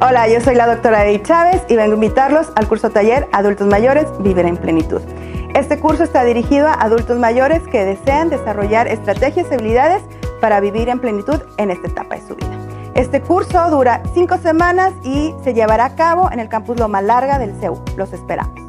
Hola, yo soy la doctora Edith Chávez y vengo a invitarlos al curso taller Adultos Mayores Vivir en Plenitud. Este curso está dirigido a adultos mayores que desean desarrollar estrategias y habilidades para vivir en plenitud en esta etapa de su vida. Este curso dura cinco semanas y se llevará a cabo en el campus Loma Larga del CEU. Los esperamos.